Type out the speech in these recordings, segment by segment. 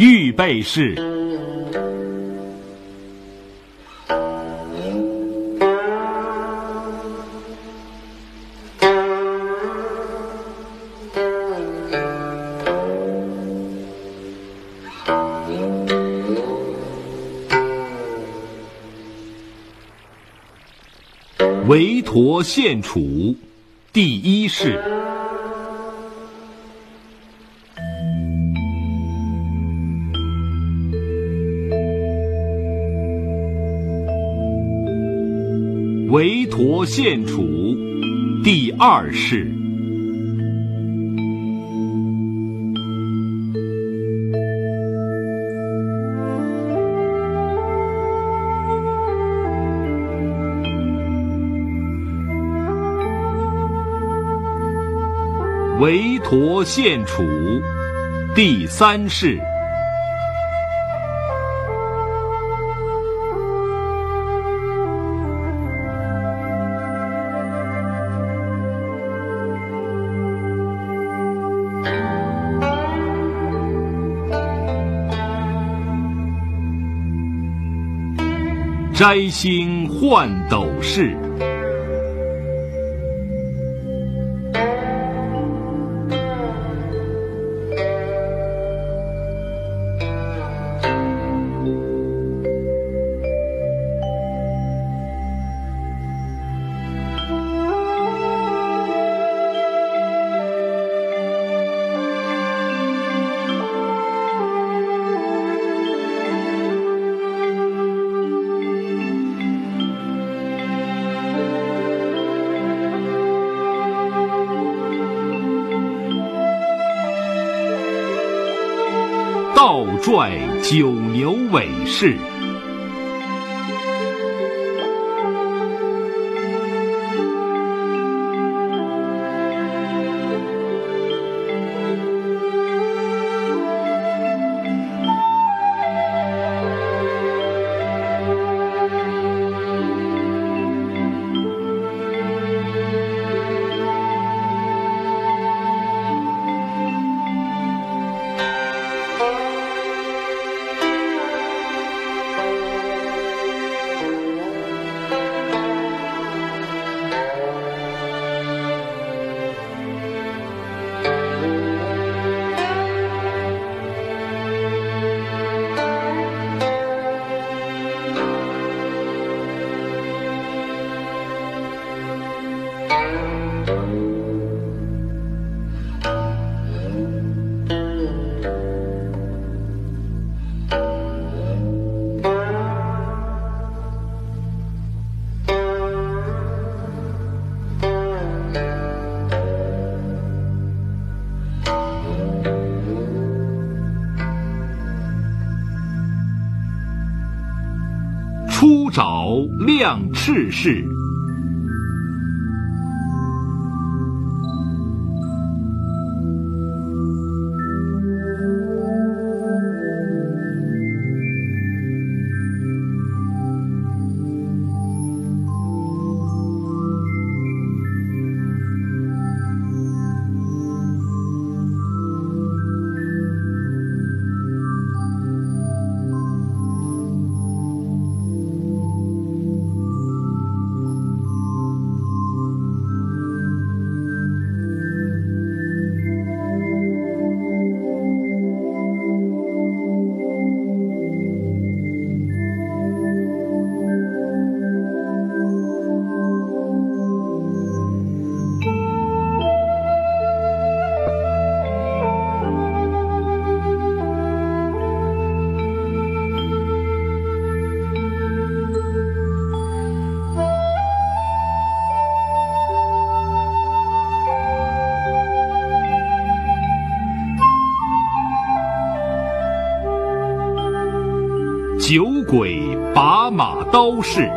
预备式。韦陀献楚，第一式。陀献楚，第二式。韦陀献楚，第三式。摘星换斗士。倒拽九牛尾式。出爪亮翅式。酒鬼把马刀式。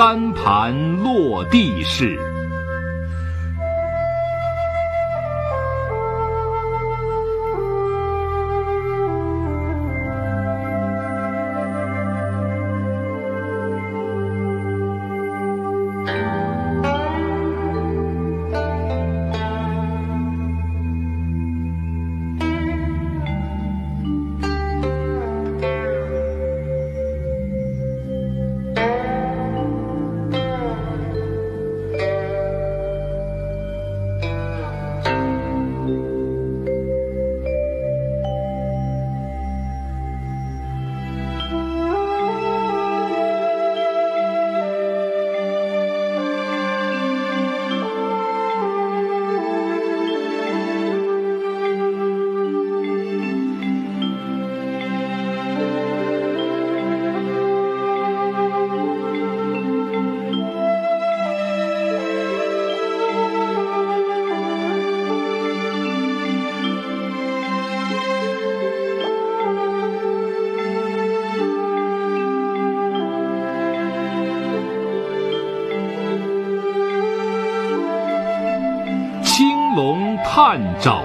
三盘落地式。龙探爪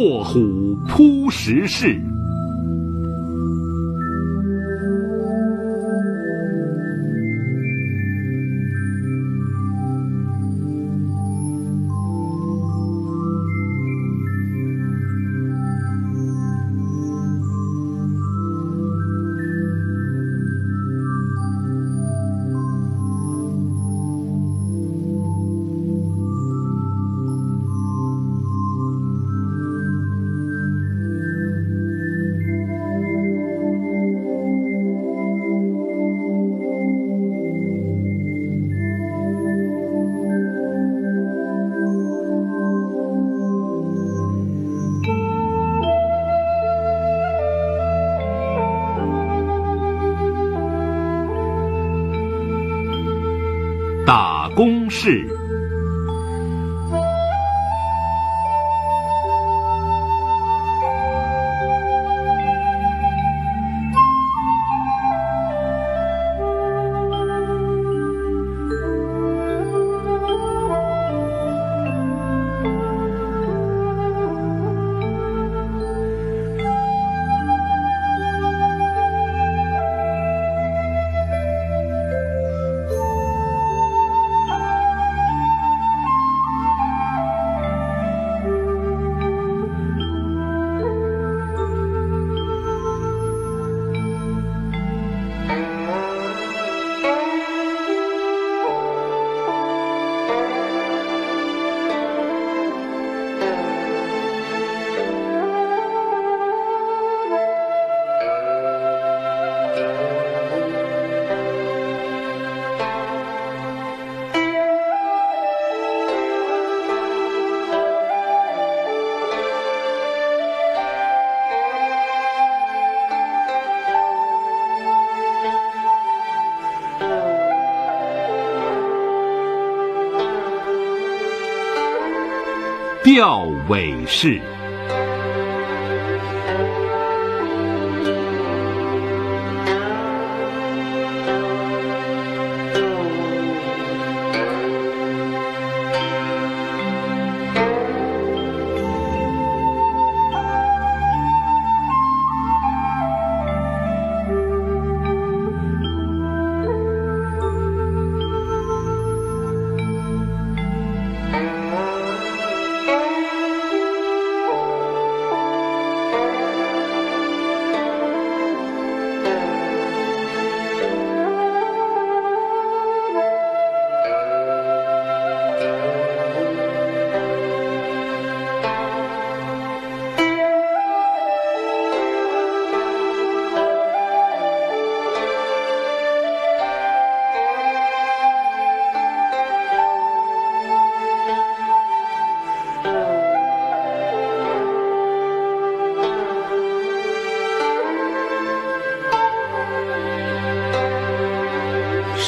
卧虎扑食式。是吊尾式。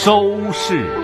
收视。